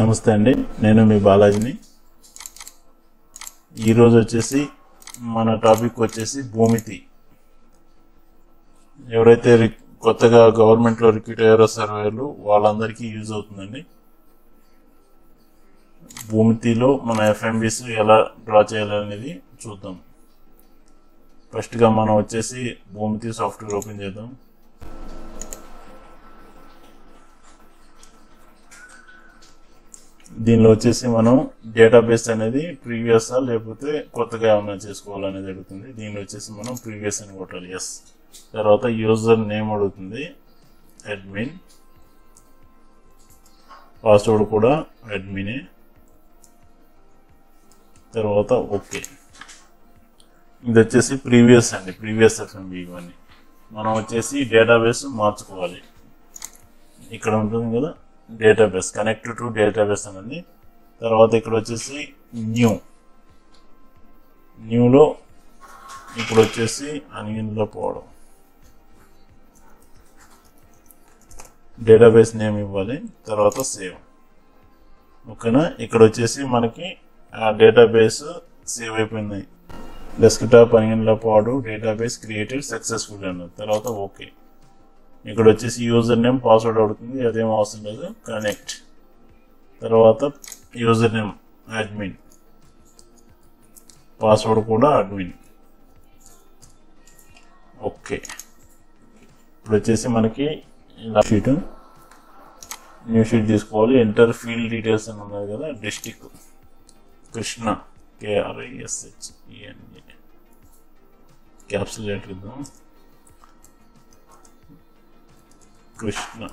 నమస్తే అండి. నేను మీ బాలాజీని. ఈరోజు వచ్చేసి మన టాపిక్ వచ్చేసి భూమితి ఎవరైతే రి- కొత్తగా గవర్నమెంట్లో రిక్రూట్ అయ్యారో సర్వేలు వాళ్ళందరికీ యూజ్ అవుతుందండి. భూమితిలో మన ఎఫ్ఎంబీస్ ఎలా డ్రా చేయాలనేది చూద్దాం. ఫస్ట్గా మనం వచ్చేసి భూమితి సాఫ్ట్వేర్ ఓపెన్ చేద్దాం. దీనిలో వచ్చేసి మనం డేటాబేస్ అనేది ప్రీవియస్ లేకపోతే కొత్తగా ఏమైనా చేసుకోవాలనేది అడుగుతుంది దీనిలో వచ్చేసి మనం ప్రీవియస్ అని కొట్టాలి. ఎస్ తర్వాత యూజర్ నేమ్ అడుగుతుంది. అడ్మిన్ పాస్వర్డ్ కూడా అడ్మినే తర్వాత ఓకే ఇది వచ్చేసి ప్రీవియస్ అండి. ప్రీవియస్ ఎఫ్ఎంబి ఇవన్నీ. మనం వచ్చేసి డేటాబేస్ మార్చుకోవాలి. ఇక్కడ ఉంటుంది కదా. డేటాబేస్ కనెక్ట్ టు డేటాబేస్ అనేది తర్వాత ఇక్కడ వచ్చేసి న్యూ. న్యూలో ఇప్పుడు వచ్చేసి అనియన్లో పోవడం. డేటాబేస్ నేమ్ ఇవ్వాలి తర్వాత సేవ్. ఓకేనా? ఇక్కడ వచ్చేసి మనకి ఆ డేటాబేస్ సేవ్ అయిపోయింది. డెస్క్టాప్ అనియన్లో పోవడం డేటాబేస్ క్రియేటెడ్ సక్సెస్ఫుల్ అన్నది. తర్వాత ఓకే. ఇక్కడ వచ్చేసి యూజర్ నేమ్ పాస్వర్డ్ అడుగుతుంది అదేం అవసరం లేదు కనెక్ట్ తర్వాత యూజర్ నేమ్ అడ్మిన్ పాస్వర్డ్ కూడా అడ్మిన్ ఓకే ఇప్పుడు వచ్చేసి మనకి ఇలా షీట్ న్యూ షీట్ తీసుకోవాలి. ఎంటర్ ఫీల్డ్ డీటెయిల్స్ అని ఉన్నది కదా డిస్టిక్ కృష్ణ కేఆర్ఐఎస్హెచ్ఈఎన్ఏ క్యాప్సులేట్ ఇద్దాం. కృష్ణ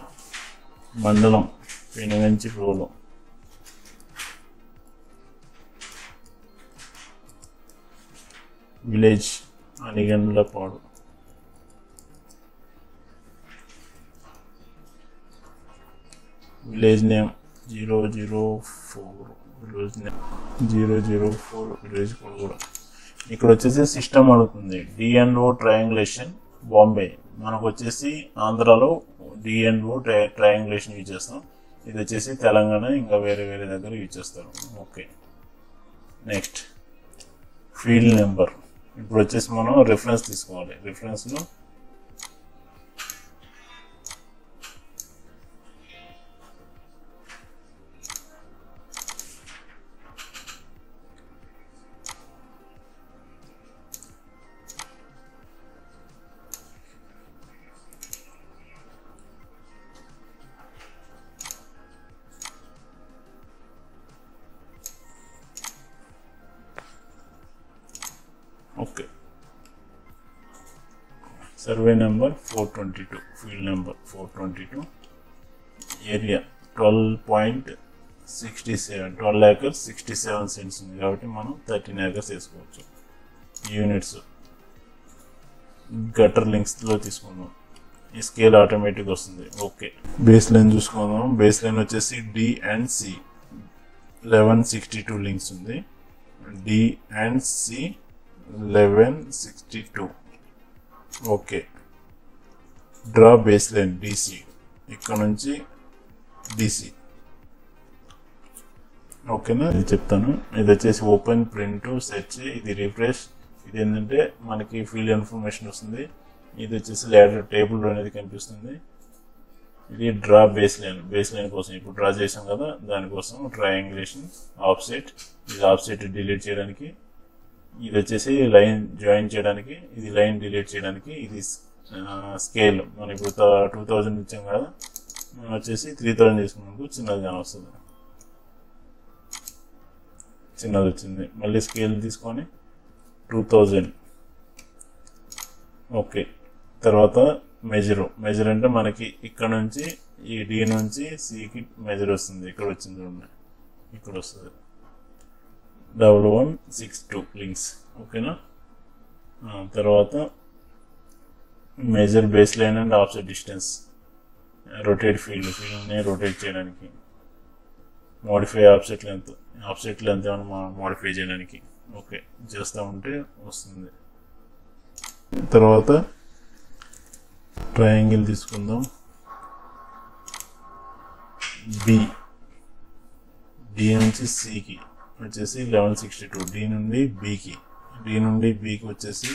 మండలం పెనుగంచి ప్రోలో village Anigandlapadu. Village name zero zero four. Village name zero zero four. Village code. కూడా ఇక్కడ వచ్చేసి సిస్టమ్ అడుగుతుంది డిఎన్ఓ ట్రయాంగులేషన్ బాంబే. మనకు వచ్చేసి ఆంధ్రాలో డిఎన్ఓ ట్రై ట్రయాంగులేషన్ యూజ్ చేస్తాం. ఇది వచ్చేసి తెలంగాణ ఇంకా వేరే వేరే దగ్గర యూజ్ చేస్తారు. ఓకే. నెక్స్ట్. Field number. ఇప్పుడు వచ్చేసి మనం రిఫరెన్స్ తీసుకోవాలి. రిఫరెన్స్లో survey number four twenty two field number four twenty two. Area twelve point sixty seven twelve acres sixty seven cents ఉంది కాబట్టి మనం థర్టీన్ ఏకర్స్ వేసుకోవచ్చు. యూనిట్స్ గటర్ లింక్స్లో తీసుకుందాం. ఈ స్కేల్ ఆటోమేటిక్ వస్తుంది. ఓకే బేస్ లైన్ చూసుకుందాం. బేస్ లైన్ వచ్చేసి D and C eleven sixty two links ఉంది. D and C eleven sixty two okay. Draw base line DC ఇక్కడ నుంచి డిసి ఓకేనా? ఇది చెప్తాను. ఇది వచ్చేసి ఓపెన్ ప్రింట్ సెర్చ్ ఇది రిఫ్రెష్. ఇది ఏంటంటే మనకి ఫీల్డ్ ఇన్ఫర్మేషన్ వస్తుంది. ఇది వచ్చేసి లేడర్ టేబుల్ అనేది కనిపిస్తుంది. ఇది draw base line. Base line కోసం ఇప్పుడు డ్రా చేసాం కదా దానికోసం ట్రయాంగులేషన్ ఆఫ్సెట్. ఇది ఆఫ్సెట్ డిలీట్ చేయడానికి ఇది వచ్చేసి లైన్ జాయిన్ చేయడానికి ఇది లైన్ డిలీట్ చేయడానికి ఇది స్కేల్. మనం ఇప్పుడు టూ థౌజండ్ ఇచ్చాం కదా మనం వచ్చేసి త్రీ థౌజండ్ చేసుకున్నందుకు చిన్నది కానీ వస్తుంది చిన్నది వచ్చింది. మళ్ళీ స్కేల్ తీసుకొని టూ థౌజండ్. ఓకే. తర్వాత మెజరు. మెజర్ అంటే మనకి ఇక్కడ నుంచి ఈ డి నుంచి సికి మెజర్ వస్తుంది. ఇక్కడ వచ్చింది చూడండి. ఇక్కడ వస్తుంది. Double one six two links. ఓకేనా? తర్వాత major base line and offset distance. Rotate field ఫీల్డ్ని రొటేట్ చేయడానికి. Modify offset length offset length ఏమైనా మోడిఫై చేయడానికి. ఓకే చేస్తూ ఉంటే వస్తుంది. తర్వాత ట్రయాంగిల్ తీసుకుందాం. బి డి నుంచి సికి వచ్చేసి లెవెన్ సిక్స్టీ టూ డి నుండి బీకి డి నుండి బీకి వచ్చేసి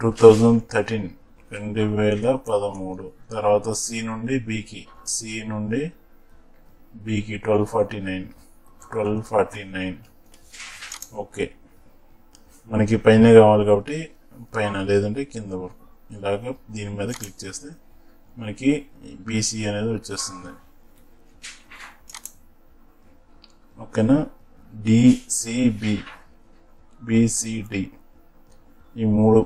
టూ థౌజండ్ థర్టీన్ రెండు వేల పదమూడు. తర్వాత సి నుండి బీకి సి నుండి బీకి twelve forty nine twelve forty nine okay మనకి పైన కావాలి కాబట్టి పైన లేదంటే కింద వరకు. ఇలాగ దీని మీద క్లిక్ చేస్తే మనకి బీసీ అనేది వచ్చేస్తుంది. ఓకేనా? డిసిబి బిసిడి ఈ మూడు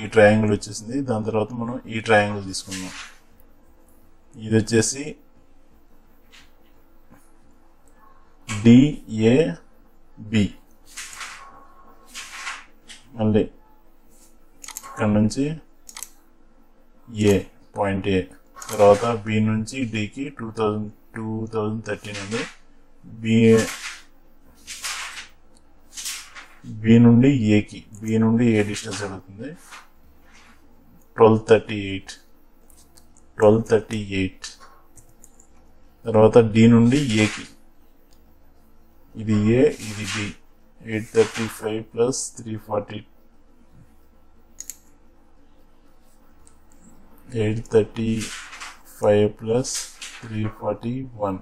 ఈ ట్రయాంగిల్ వచ్చేసింది. దాని తర్వాత మనం ఈ ట్రయాంగిల్ తీసుకుందాం. ఇది వచ్చేసి డిఏబి మళ్ళీ ఇక్కడ నుంచి ఏ పాయింట్ ఏ తర్వాత బి నుంచి డికి two thousand two thousand thirteen ఉంది బి బి నుండి ఏకి బి నుండి ఏ డిస్టెన్స్ అడుగుతుంది twelve thirty eight twelve thirty eight తర్వాత డి నుండి ఏకి ఇది ఏ ఇది B. Eight thirty five plus three forty. Eight thirty five plus three forty one.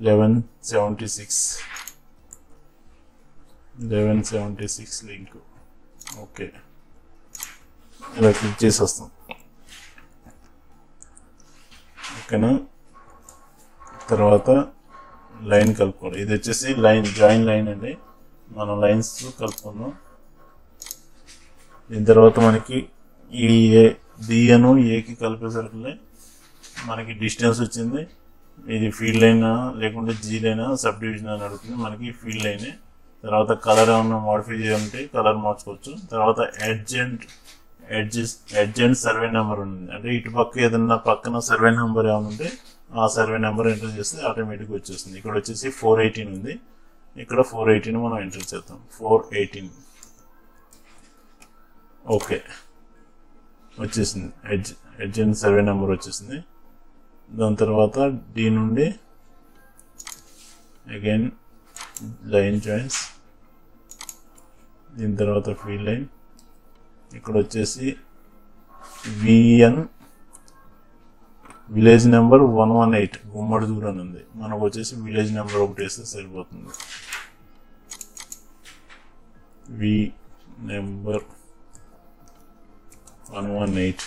Eleven seventy six eleven seventy six link okay ఇలా click చేసి వస్తాం ఓకేనా? తర్వాత లైన్ కలుపుకోండి ఇది వచ్చేసి లైన్ జాయిన్ లైన్ అండి. మనం లైన్స్ కలుపుకుందాం. దీని తర్వాత మనకి ఈ ఏ డిఎను ఏకి కలిపేసరికి మనకి డిస్టెన్స్ వచ్చింది. ఇది ఫీల్డ్ అయినా లేకుంటే జీ లైనా సబ్ డివిజన్ అని అడుగుతుంది. మనకి ఫీల్డ్ లైనే. తర్వాత కలర్ ఏమన్నా మోడిఫై చేయాలంటే కలర్ మార్చుకోవచ్చు. తర్వాత adjacent edges adjacent survey number ఉంది అంటే ఇటు పక్క ఏదన్నా పక్కన సర్వే నెంబర్ ఏమైనా ఉంటే ఆ సర్వే నెంబర్ ఎంటర్ చేస్తే ఆటోమేటిక్గా వచ్చేస్తుంది. ఇక్కడ వచ్చేసి ఫోర్ ఎయిటీన్ ఉంది. ఇక్కడ ఫోర్ ఎయిటీన్ మనం ఎంటర్ చేద్దాం. ఫోర్ ఎయిటీన్ ఓకే వచ్చేసింది. ఎడ్జ్ ఎడ్జెంట్ సర్వే నెంబర్ వచ్చేసింది. దాని తర్వాత డి నుండి అగైన్ లైన్ జాయిన్స్ దీని తర్వాత ఫీల్డ్ లైన్ ఇక్కడ వచ్చేసి VN village number one one eight గుమ్మడి దూరం ఉంది. మనకు వచ్చేసి విలేజ్ నెంబర్ ఒకటి వేస్తే సరిపోతుంది. V number one one eight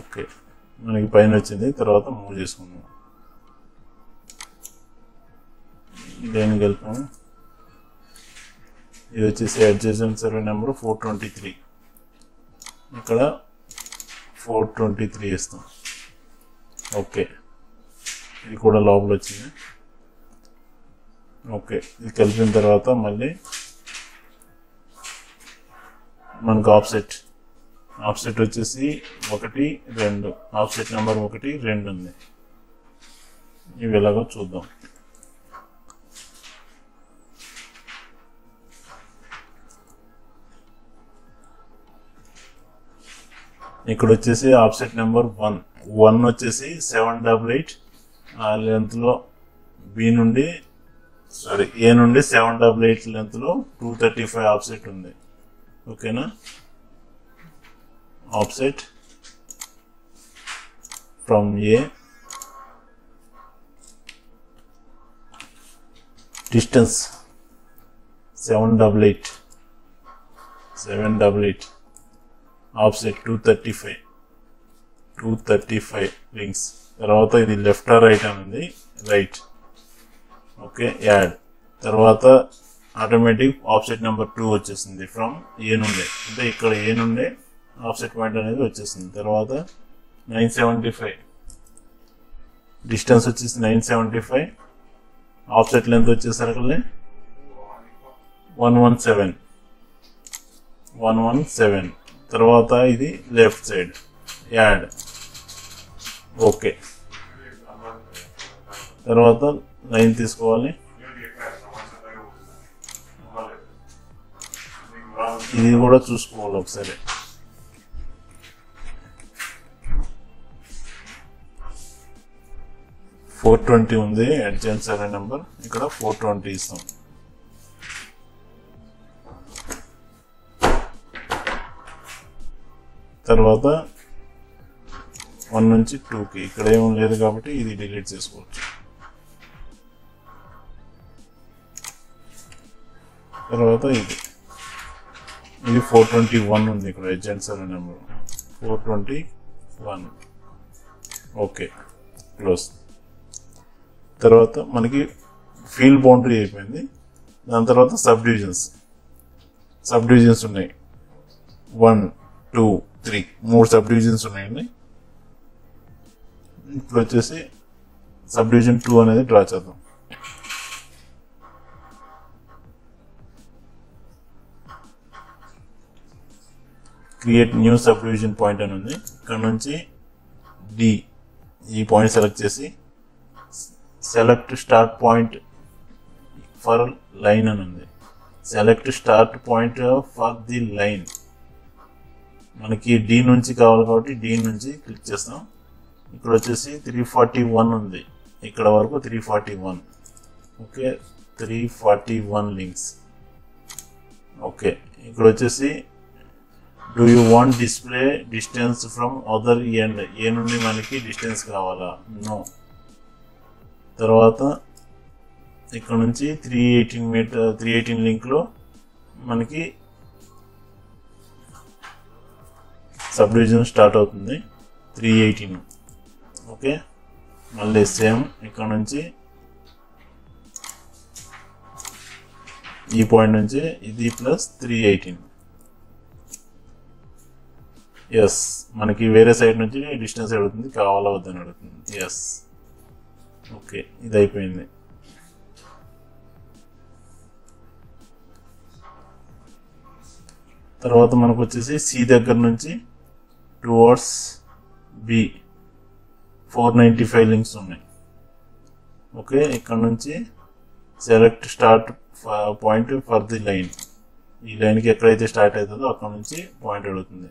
okay మనకి పైన వచ్చింది తర్వాత మూవ్ చేసుకుందాం. దేని కలిపాము ఇది వచ్చేసి adjacent survey number four twenty three. ఇక్కడ ఫోర్ ట్వంటీ త్రీ ఇస్తాం ఓకే. ఇది కూడా లోపల వచ్చింది. ఓకే. ఇది కలిపిన తర్వాత మళ్ళీ మనకు ఆప్సెట్ ఆఫ్సెట్ వచ్చేసి ఒకటి రెండు. ఆఫ్సెట్ నెంబర్ ఒకటి రెండు ఉంది. ఇవి ఎలాగో చూద్దాం. ఇక్కడ వచ్చేసి ఆఫ్సెట్ నెంబర్ వన్. వన్ వచ్చేసి సెవెన్ డబల్ ఎయిట్. ఆ లెంత్లో బి నుండి సారీ ఏ నుండి సెవెన్ డబల్ ఎయిట్ లెంత్లో టూ థర్టీ ఫైవ్ ఆఫ్సెట్ ఉంది. ఓకేనా? Offset from A distance seven double eight seven double eight offset two thirty five two thirty five links తర్వాత ఇది left or right అని ఉంది. Right okay add తర్వాత automatic offset number two వచ్చేసింది from A నుండే. అంటే ఇక్కడ ఏ నుండే ఆఫ్సెట్ పాయింట్ అనేది వచ్చేసింది. తర్వాత నైన్ సెవెంటీ ఫైవ్. డిస్టెన్స్ వచ్చేసి nine seventy five. Offset length వచ్చేసరికి one one seven. One one seven. తర్వాత ఇది లెఫ్ట్ సైడ్. యాడ్. ఓకే. తర్వాత లైన్ తీసుకోవాలి. ఇది కూడా చూసుకోవాలి ఒకసారి. ఫోర్ ట్వంటీ ఉంది. అడ్జెంట్ సర్వే నెంబర్ ఇక్కడ ఫోర్ ట్వంటీ ఇస్తాం. తర్వాత వన్ నుంచి టూకి. ఇక్కడ ఏం లేదు కాబట్టి ఇది డిలీట్ చేసుకోవచ్చు. తర్వాత ఇది. ఇది ఫోర్ ట్వంటీ వన్ ఉంది ఇక్కడ. Adjacent survey number four twenty one. Okay close తర్వాత మనకి ఫీల్డ్ బౌండరీ అయిపోయింది. దాని తర్వాత సబ్ డివిజన్స్ సబ్ డివిజన్స్ ఉన్నాయి. One two three. మూడు సబ్ డివిజన్స్ ఉన్నాయండి. ఇప్పుడు వచ్చేసి సబ్ డివిజన్ టూ అనేది డ్రా చేద్దాం. Create new subdivision point అని ఉంది. ఇక్కడ నుంచి డి ఈ పాయింట్ సెలెక్ట్ చేసి select start point for line అని ఉంది. Select start point for the line. మనకి డి నుంచి కావాలి కాబట్టి డి నుంచి క్లిక్ చేస్తాం. ఇక్కడ వచ్చేసి త్రీ ఫార్టీ వన్ ఉంది. ఇక్కడ వరకు three forty one okay three forty one links okay ఇక్కడ వచ్చేసి do you want display distance from other end A నుండి మనకి డిస్టెన్స్ కావాలా? నో తర్వాత ఇక్కడ నుంచి three eighteen metre three eighteen లింక్లో మనకి సబ్ డివిజన్ స్టార్ట్ అవుతుంది. త్రీ ఎయిటీన్ ఓకే మళ్ళీ సేమ్ ఇక్కడ నుంచి ఈ పాయింట్ నుంచి ఇది ప్లస్ త్రీ ఎయిటీన్ ఎస్ మనకి వేరే సైడ్ నుంచి డిస్టెన్స్ అడుగుతుంది కావాలా వద్దని అడుగుతుంది. ఎస్ ఓకే ఇది అయిపోయింది తర్వాత మనకు వచ్చేసి సి దగ్గర నుంచి towards B four ninety five links ఉన్నాయి. ఓకే ఇక్కడ నుంచి select start point for the line ఈ లైన్కి ఎక్కడైతే స్టార్ట్ అవుతుందో అక్కడ నుంచి పాయింట్ అడుగుతుంది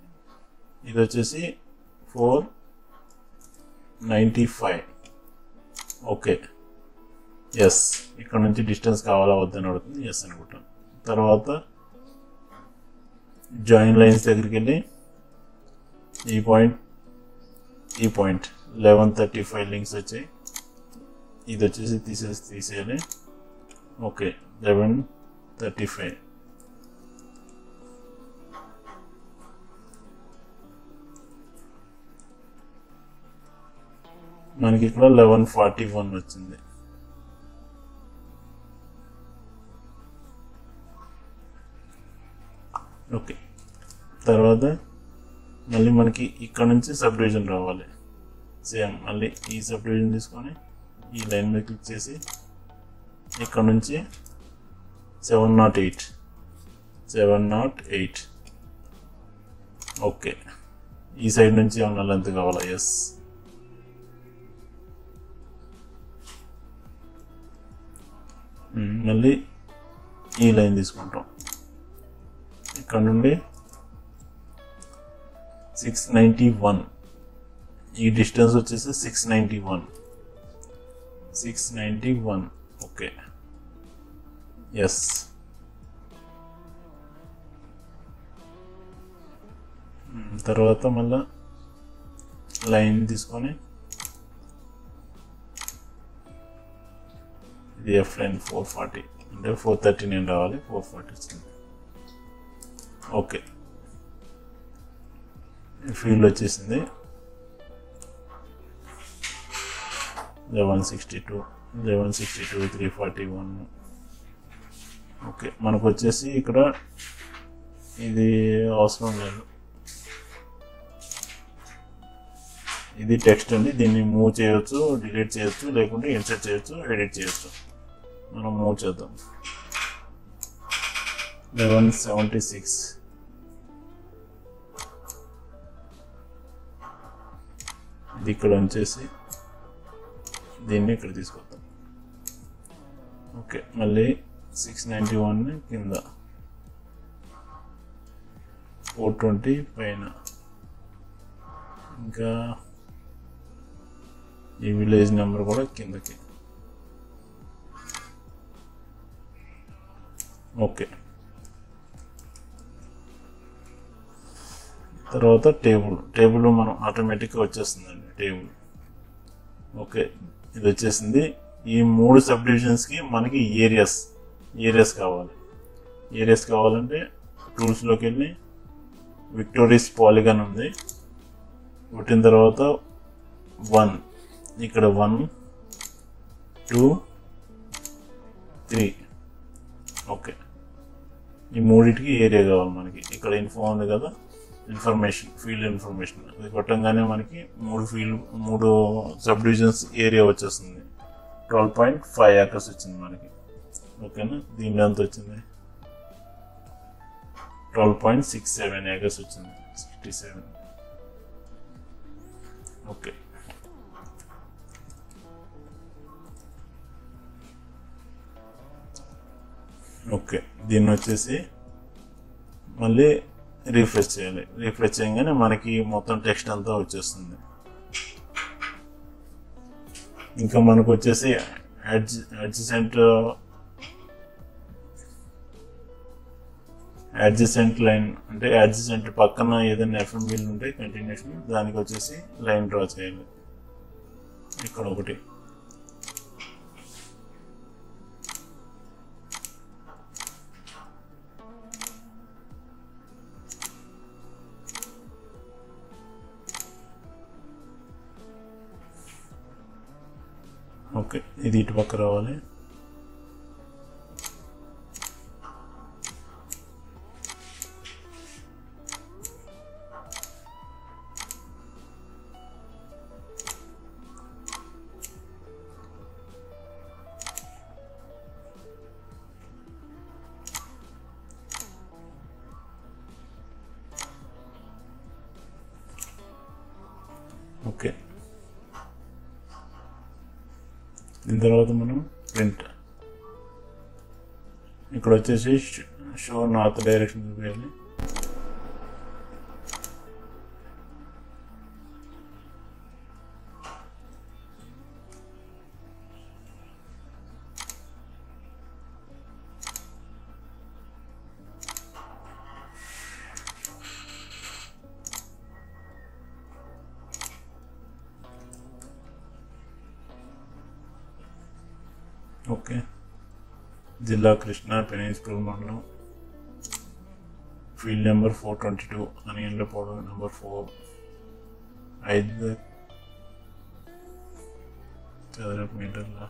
ఇది వచ్చేసి four ninety five okay. Yes ఇక్కడ నుంచి డిస్టెన్స్ కావాలా వద్దని అడుగుతుంది. ఎస్ అనుకుంటాను తర్వాత జాయిన్ లైన్స్ దగ్గరికి వెళ్ళి ఈ పాయింట్ ఈ point eleven thirty five links వచ్చాయి. ఇది వచ్చేసి తీసేసి తీసేయాలి. ఓకే లెవెన్ థర్టీ ఫైవ్ మనకి ఇక్కడ లెవెన్ ఫార్టీ వన్ వచ్చింది. ఓకే తర్వాత మళ్ళీ మనకి ఇక్కడ నుంచి సబ్ డివిజన్ రావాలి. సేమ్ మళ్ళీ ఈ సబ్ డివిజన్ తీసుకొని ఈ లైన్ మీద క్లిక్ చేసి ఇక్కడ నుంచి seven nought eight seven nought eight okay ఈ సైడ్ నుంచి ఏమన్నా లెంత్ కావాలా? ఎస్ మళ్ళీ ఈ లైన్ తీసుకుంటాం. ఇక్కడ నుండి సిక్స్ నైంటీ వన్ ఈ డిస్టెన్స్ వచ్చేసి six ninety one six ninety one okay. S తర్వాత మళ్ళా లైన్ తీసుకొని ఇది ఎఫ్ లైన్ ఫోర్ ఫార్టీ అంటే ఫోర్ థర్టీ నేను రావాలి ఫోర్ ఫార్టీ వచ్చింది ఓకే ఫీల్డ్ వచ్చేసింది. Eleven sixty two eleven sixty two three forty one okay మనకు వచ్చేసి ఇక్కడ ఇది అవసరం లేదు. ఇది టెక్స్ట్ అండి. దీన్ని మూవ్ చేయొచ్చు డిలీట్ చేయొచ్చు లేకుంటే ఇన్సర్ట్ చేయొచ్చు ఎడిట్ చేయొచ్చు. మనం మూవ్ చేద్దాం. లెవెన్ సెవెంటీ సిక్స్ ఇది ఇక్కడ ఉంచేసి దీన్ని ఇక్కడ తీసుకొద్దాం. ఓకే మళ్ళీ సిక్స్ నైంటీ వన్ కింద. ఫోర్ ట్వంటీ పైన. ఇంకా ఈ విలేజ్ నెంబర్ కూడా కిందకి. ఓకే. తర్వాత టేబుల్. టేబుల్ మనం ఆటోమేటిక్గా వచ్చేస్తుందండి టేబుల్. ఓకే ఇది వచ్చేసింది. ఈ మూడు సబ్ డివిజన్స్కి మనకి ఏరియాస్ ఏరియాస్ కావాలి. ఏరియాస్ కావాలంటే టూల్స్లోకి వెళ్ళి విక్టోరియస్ పాలిగన్ ఉంది. కొట్టిన తర్వాత వన్ ఇక్కడ వన్ టూ త్రీ ఓకే. ఈ మూడింటికి ఏరియా కావాలి మనకి. ఇక్కడ ఇన్ఫో ఉంది కదా ఇన్ఫర్మేషన్ ఫీల్డ్ ఇన్ఫర్మేషన్ అది కొట్టంగానే మనకి మూడు ఫీల్డ్ మూడు సబ్ డివిజన్స్ ఏరియా వచ్చేస్తుంది. ట్వెల్వ్ పాయింట్ ఫైవ్ ఏకర్స్ వచ్చింది మనకి. ఓకేనా దీని ఎంత వచ్చింది? Twelve point six seven acres వచ్చింది. Sixty seven okay okay. దీన్ని వచ్చేసి మళ్ళీ రీఫ్రెష్ చేయాలి. రీఫ్రెష్ చేయగానే మనకి మొత్తం టెక్స్ట్ అంతా వచ్చేస్తుంది. ఇంకా మనకు వచ్చేసి అడ్జ అడ్జసెంట్ అడ్జసెంట్ లైన్ అంటే అడ్జసెంట్ పక్కన ఏదైనా ఎఫ్ఎం బిల్ ఉంటే కంటిన్యూషన్ దానికి వచ్చేసి లైన్ డ్రా చేయాలి. ఇక్కడ ఒకటి. ఓకే ఇది ఇటు పక్క రావాలి. ఇక్కడ వచ్చేసి షో నార్త్ డైరెక్షన్ చూపించాలి ఓకే జిల్లా కృష్ణా పెనిన్స్కూల్ మండలం field number four twenty two అని ఎండపోవడం నెంబర్ ఫోర్ ఐదు చదరపు మీటర్ల